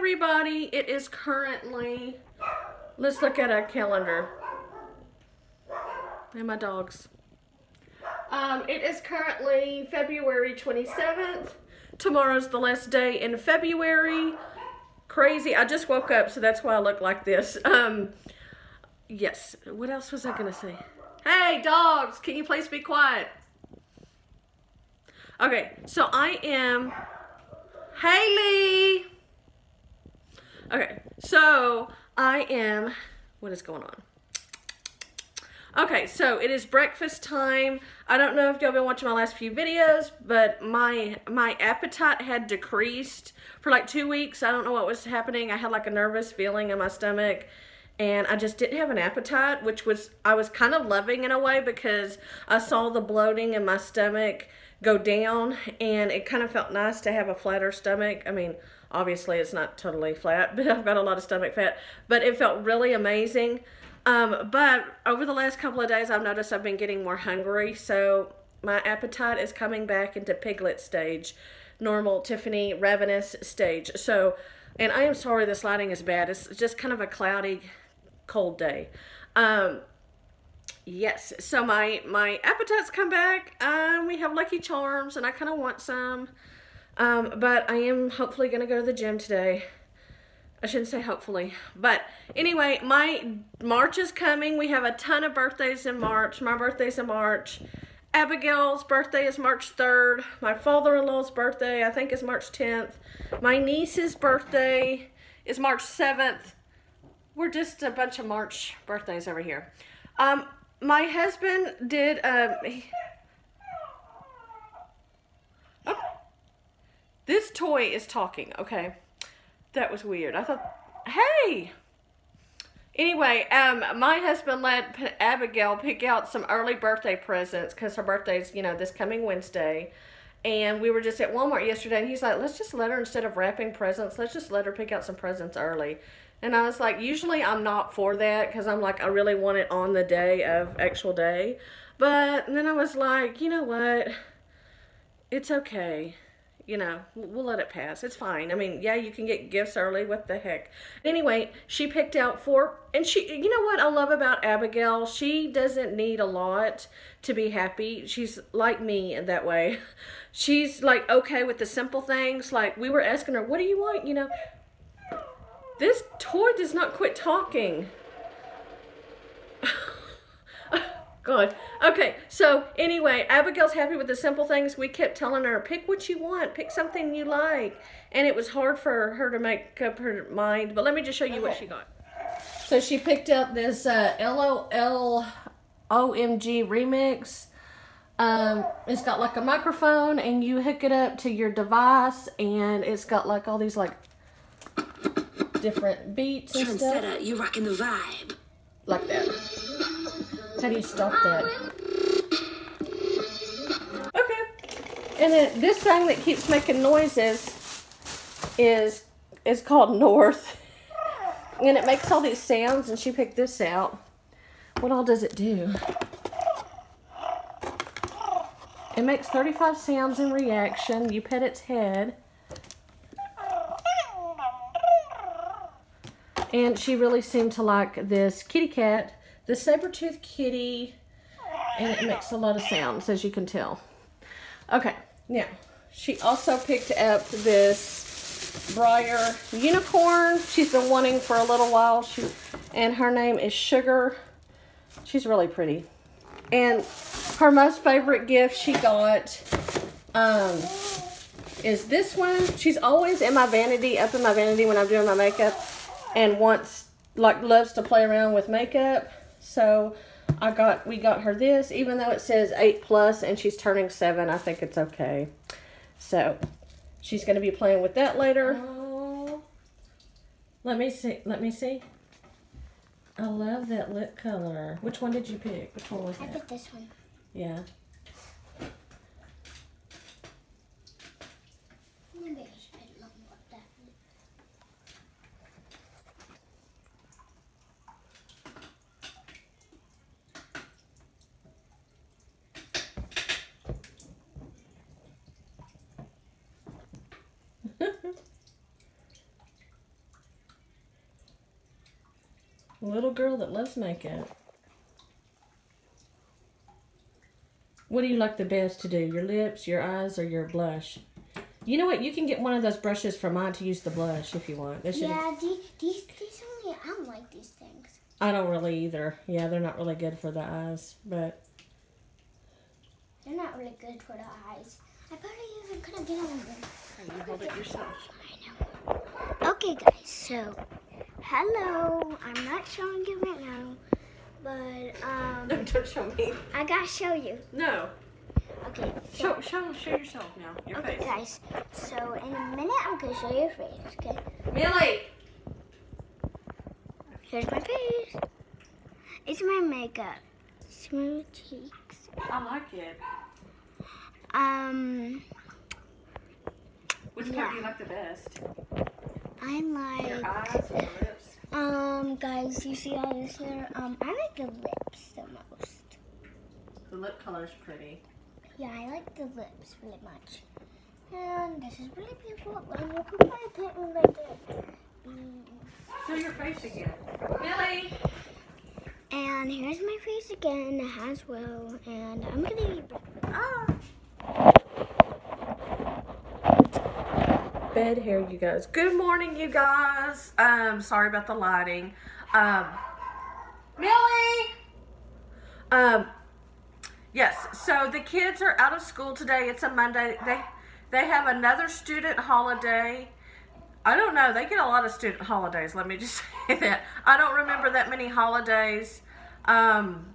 everybody. It is currently, let's look at a calendar. And my dogs. Um, it is currently February 27th. Tomorrow's the last day in February. Crazy. I just woke up, so that's why I look like this. Um, yes. What else was I going to say? Hey, dogs, can you please be quiet? Okay, so I am Haley. Okay, so I am, what is going on? Okay, so it is breakfast time. I don't know if y'all been watching my last few videos, but my my appetite had decreased for like two weeks. I don't know what was happening. I had like a nervous feeling in my stomach and I just didn't have an appetite, which was, I was kind of loving in a way because I saw the bloating in my stomach go down and it kind of felt nice to have a flatter stomach. I mean, obviously it's not totally flat, but I've got a lot of stomach fat, but it felt really amazing. Um, but over the last couple of days, I've noticed I've been getting more hungry. So my appetite is coming back into piglet stage, normal Tiffany ravenous stage. So, and I am sorry this lighting is bad. It's just kind of a cloudy, cold day. Um, yes, so my, my appetite's come back. Um, we have Lucky Charms and I kind of want some. Um, but I am hopefully going to go to the gym today. I shouldn't say hopefully. But anyway, my March is coming. We have a ton of birthdays in March. My birthday's in March. Abigail's birthday is March 3rd. My father-in-law's birthday, I think, is March 10th. My niece's birthday is March 7th. We're just a bunch of March birthdays over here. Um, my husband did, um, he, oh, this toy is talking, okay. That was weird. I thought, hey! Anyway, um, my husband let P Abigail pick out some early birthday presents because her birthday's, you know, this coming Wednesday. And we were just at Walmart yesterday, and he's like, let's just let her, instead of wrapping presents, let's just let her pick out some presents early. And I was like, usually I'm not for that because I'm like, I really want it on the day of actual day. But then I was like, you know what? It's okay you know, we'll let it pass. It's fine. I mean, yeah, you can get gifts early. What the heck? Anyway, she picked out four, and she, you know what I love about Abigail? She doesn't need a lot to be happy. She's like me in that way. She's like okay with the simple things. Like we were asking her, what do you want? You know, this toy does not quit talking. God. Okay, so anyway, Abigail's happy with the simple things. We kept telling her, pick what you want, pick something you like. And it was hard for her to make up her mind. But let me just show you okay. what she got. So she picked up this uh, LOL OMG remix. Um, it's got like a microphone and you hook it up to your device and it's got like all these like different beats and stuff. You're rocking the vibe. Like that. How do you stop that? Okay. And then this thing that keeps making noises is is called North. And it makes all these sounds and she picked this out. What all does it do? It makes 35 sounds in reaction. You pet its head. And she really seemed to like this kitty cat the saber-tooth kitty, and it makes a lot of sounds, as you can tell. Okay, now, she also picked up this Breyer unicorn. She's been wanting for a little while, she, and her name is Sugar. She's really pretty. And her most favorite gift she got um, is this one. She's always in my vanity, up in my vanity when I'm doing my makeup, and wants, like, loves to play around with makeup. So I got, we got her this, even though it says 8 plus and she's turning 7, I think it's okay. So she's going to be playing with that later. Oh. Let me see, let me see. I love that lip color. Which one did you pick? Which one was I that? I picked this one. Yeah. Little girl that loves makeup. What do you like the best to do? Your lips, your eyes, or your blush? You know what? You can get one of those brushes from mine to use the blush if you want. They Yeah, these, these, these only, I don't like these things. I don't really either. Yeah, they're not really good for the eyes, but They're not really good for the eyes. I probably even couldn't get on them. you hold it yourself. I know. Okay, guys, so, hello. I'm not showing you right now, but, um, No, don't show me. I gotta show you. No. Okay, so, Show, show, show yourself now. Your okay, face. guys, so in a minute, I'm gonna show you your face, okay? Millie. Here's my face. It's my makeup. Smooth cheeks. I like it. Um, Which part do you like the best? I Your like, eyes or your? Um, guys, you see all this here? Um, I like the lips the most. The lip color's pretty. Yeah, I like the lips really much. And this is really beautiful. And you put my pattern right there. Show your face again. Millie. And here's my face again as well. And I'm gonna eat breakfast. Ah. Bed hair, you guys. Good morning, you guys. Um, sorry about the lighting. Um, Millie. Um, yes. So the kids are out of school today. It's a Monday. They they have another student holiday. I don't know. They get a lot of student holidays. Let me just say that. I don't remember that many holidays. Um,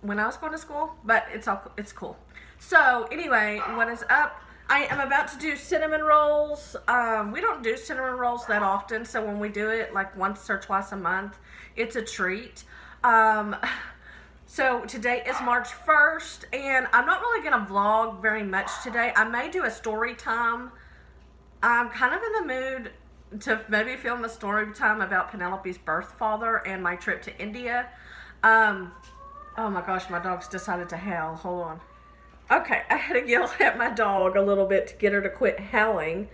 when I was going to school, but it's all it's cool. So anyway, what is up? I am about to do cinnamon rolls. Um, we don't do cinnamon rolls that often, so when we do it like once or twice a month, it's a treat. Um, so today is March 1st, and I'm not really gonna vlog very much today. I may do a story time. I'm kind of in the mood to maybe film a story time about Penelope's birth father and my trip to India. Um, oh my gosh, my dog's decided to howl. Hold on. Okay, I had to yell at my dog a little bit to get her to quit howling.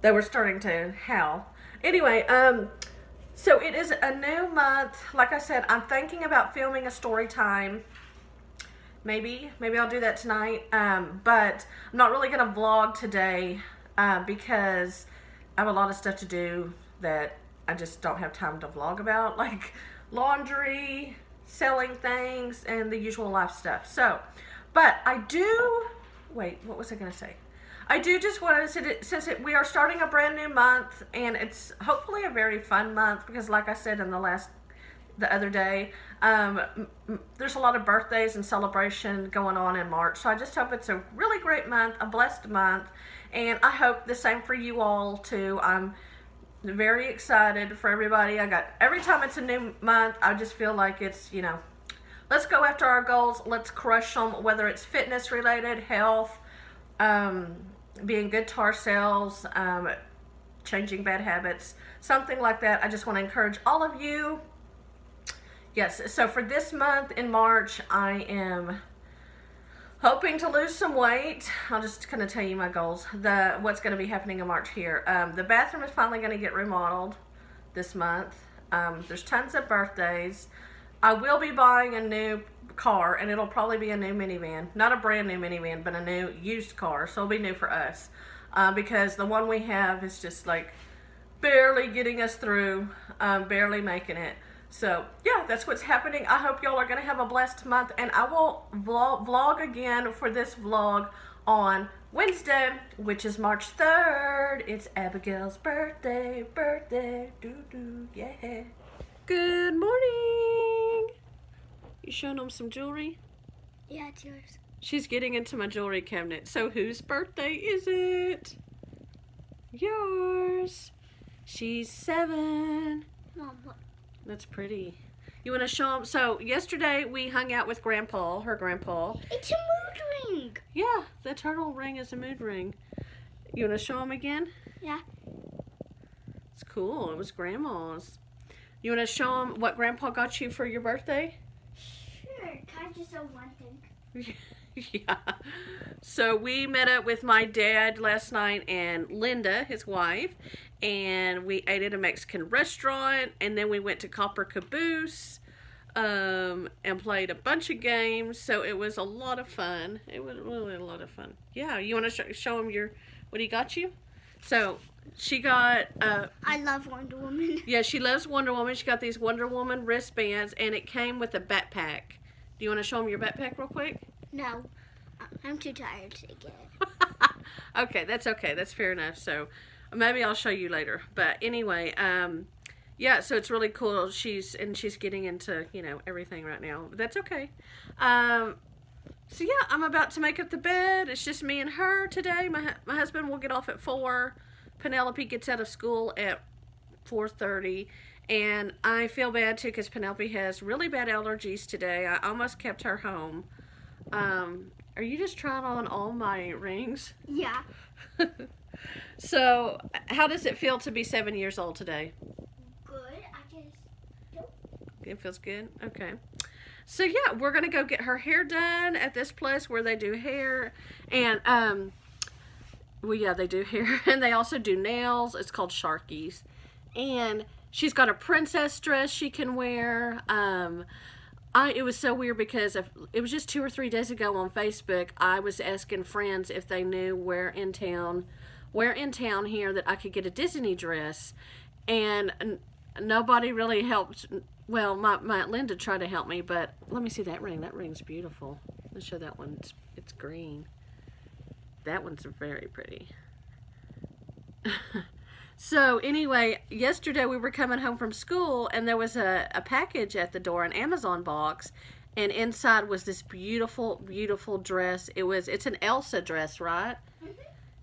They were starting to howl. Anyway, um, so it is a new month. Like I said, I'm thinking about filming a story time. Maybe, maybe I'll do that tonight. Um, but I'm not really gonna vlog today uh, because I have a lot of stuff to do that I just don't have time to vlog about, like laundry, selling things, and the usual life stuff. So, but I do, wait, what was I gonna say? I do just want to say, since it, we are starting a brand new month, and it's hopefully a very fun month because, like I said in the last, the other day, um, there's a lot of birthdays and celebration going on in March. So I just hope it's a really great month, a blessed month, and I hope the same for you all too. I'm very excited for everybody. I got every time it's a new month, I just feel like it's you know, let's go after our goals. Let's crush them, whether it's fitness related, health, um, being good to ourselves, um, changing bad habits, something like that. I just want to encourage all of you. Yes, so for this month in March, I am hoping to lose some weight. I'll just kind of tell you my goals. The what's going to be happening in March here. Um, the bathroom is finally going to get remodeled this month. Um, there's tons of birthdays. I will be buying a new car, and it'll probably be a new minivan. Not a brand new minivan, but a new used car. So it'll be new for us. Uh, because the one we have is just like barely getting us through, um, barely making it. So yeah, that's what's happening. I hope y'all are gonna have a blessed month, and I will vlog, vlog again for this vlog on Wednesday, which is March 3rd. It's Abigail's birthday, birthday, doo doo, yeah. Good morning. You showing them some jewelry? Yeah, it's yours. She's getting into my jewelry cabinet. So whose birthday is it? Yours. She's seven. Mom, what? That's pretty. You want to show them? So yesterday we hung out with Grandpa, her Grandpa. It's a mood ring. Yeah, the turtle ring is a mood ring. You want to show them again? Yeah. It's cool. It was Grandma's. You want to show them what Grandpa got you for your birthday? Sure. Can I just one thing? yeah. So we met up with my dad last night and Linda, his wife, and we ate at a Mexican restaurant, and then we went to Copper Caboose um, and played a bunch of games. So it was a lot of fun. It was really a lot of fun. Yeah, you want to sh- show him your what he got you? So she got uh I love Wonder Woman. yeah she loves Wonder Woman. She got these Wonder Woman wristbands, and it came with a backpack. Do you want to show them your backpack real quick? No, I'm too tired to get it. okay, that's okay. That's fair enough. So maybe I'll show you later. But anyway, um, yeah. So it's really cool. She's and she's getting into you know everything right now. But that's okay. Um, so yeah, I'm about to make up the bed. It's just me and her today. My my husband will get off at four. Penelope gets out of school at four thirty. And I feel bad too because Penelope has really bad allergies today. I almost kept her home. Um, are you just trying on all my rings? Yeah. so, how does it feel to be seven years old today? Good. I just. It feels good? Okay. So, yeah, we're going to go get her hair done at this place where they do hair. And, um, well, yeah, they do hair. And they also do nails. It's called Sharkey's. And she's got a princess dress she can wear. Um, I, it was so weird because if, it was just two or three days ago on Facebook. I was asking friends if they knew where in town, where in town here that I could get a Disney dress, and nobody really helped. Well, my, my Linda tried to help me, but let me see that ring. That ring's beautiful. Let's show that one. It's, it's green. That one's very pretty. So anyway, yesterday we were coming home from school and there was a, a package at the door, an Amazon box, and inside was this beautiful, beautiful dress. It was it's an Elsa dress, right? Mm-hmm.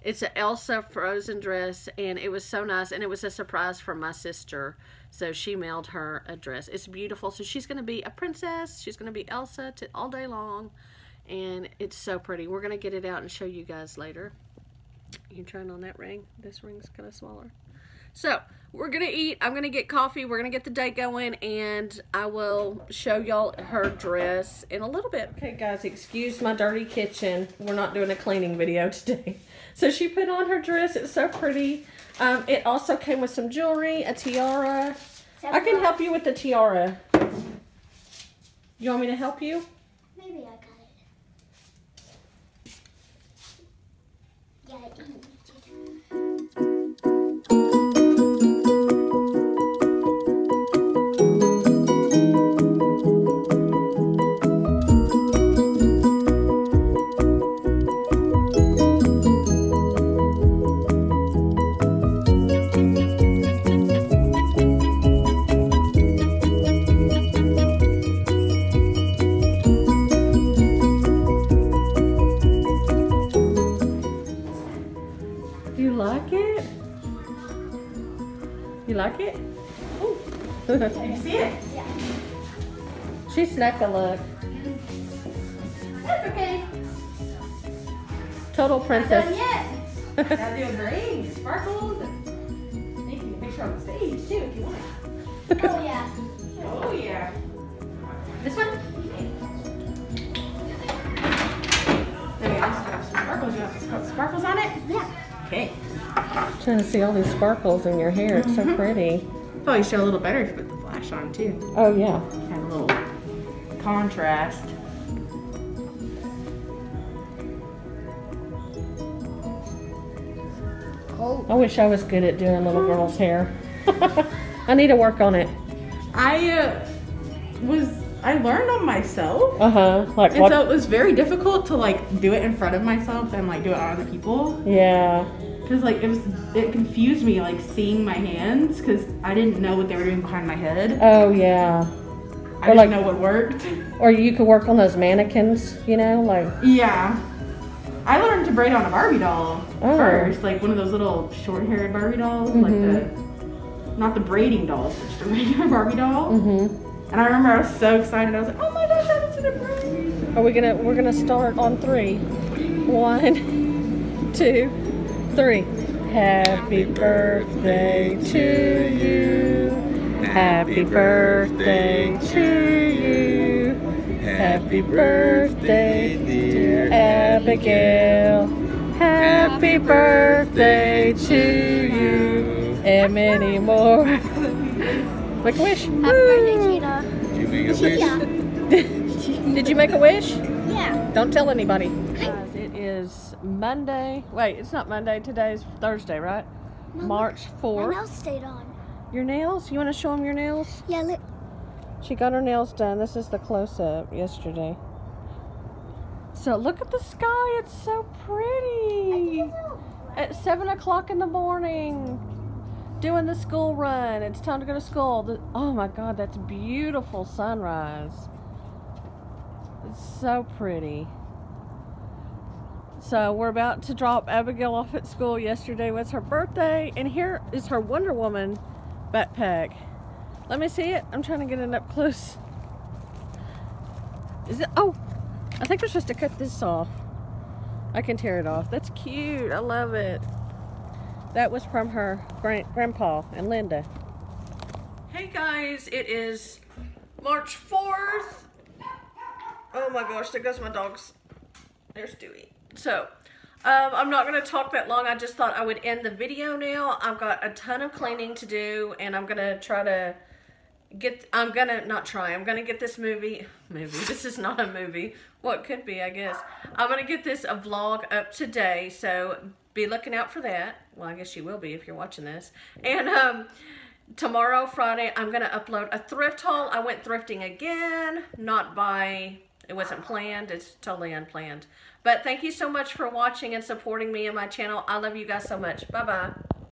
It's an Elsa frozen dress and it was so nice and it was a surprise from my sister. So she mailed her a dress. It's beautiful. So she's gonna be a princess. She's gonna be Elsa to, all day long. And it's so pretty. We're gonna get it out and show you guys later. You trying on that ring? This ring's kind of smaller. So we're gonna eat. I'm gonna get coffee. We're gonna get the day going, and I will show y'all her dress in a little bit. Okay, guys, excuse my dirty kitchen. We're not doing a cleaning video today. So she put on her dress. It's so pretty. Um, it also came with some jewelry, a tiara. I can help you with the tiara. You want me to help you? Like it? Ooh. you see it? Yeah. She snuck a look. That's okay. Total princess. Done yet? Gotta do a green, sparkles, and you can take a picture on the stage too if you want. Oh, yeah. Oh yeah. This one? There we go. Got some sparkles. You want some sparkles on it? Yeah. Okay. Trying to see all these sparkles in your hair. It's so pretty. Probably show a little better if you put the flash on too. Oh yeah. Kind of a little contrast. Oh. I wish I was good at doing little girls' hair. I need to work on it. I uh, was I learned on myself. Uh huh. Like And what? so it was very difficult to like do it in front of myself and like do it on other people. yeah. Cause like it was, it confused me like seeing my hands because I didn't know what they were doing behind my head. Oh yeah. I Or, didn't like- know what worked. Or you could work on those mannequins. You know, like Yeah, I learned to braid on a Barbie doll Oh. first, like one of those little short-haired Barbie dolls, like the, not the braiding dolls, but just a regular Barbie doll. mm-hmm. And I remember I was so excited. I was like, oh my gosh, I haven't seen braid. Are we gonna? We're gonna start on three. One, two, three. Happy birthday to you. Happy birthday to you. Happy Happy birthday, dear Abigail. Happy birthday to you. And many more. Make a wish. Happy birthday, Cheetah. Did you make a wish? Did you make a wish? Yeah. Don't tell anybody. Is Monday. Wait, it's not Monday. Today's Thursday, right? March My 4th. nails stayed on. Your nails? You want to show them your nails? Yeah, look. She got her nails done. This is the close up yesterday. So look at the sky. It's so pretty. At 7 o'clock in the morning, doing the school run. It's time to go to school. The, oh my God, that's beautiful sunrise. It's so pretty. So we're about to drop Abigail off at school. Yesterday was her birthday, and here is her Wonder Woman backpack. Let me see it. I'm trying to get it up close. Is it? Oh, I think we're supposed to cut this off. I can tear it off. That's cute. I love it. That was from her grand grandpa and Linda. Hey guys, it is March 4th. Oh my gosh, there goes my dogs. There's Dewey. So, um, I'm not going to talk that long. I just thought I would end the video now. I've got a ton of cleaning to do, and I'm going to try to get, I'm going to, not try, I'm going to get this movie, movie, this is not a movie. What could be, I guess. I'm going to get this a vlog up today, so be looking out for that. Well, I guess you will be if you're watching this. And, um, tomorrow, Friday, I'm going to upload a thrift haul. I went thrifting again, not by, it wasn't planned. It's totally unplanned. But thank you so much for watching and supporting me and my channel. I love you guys so much. Bye-bye.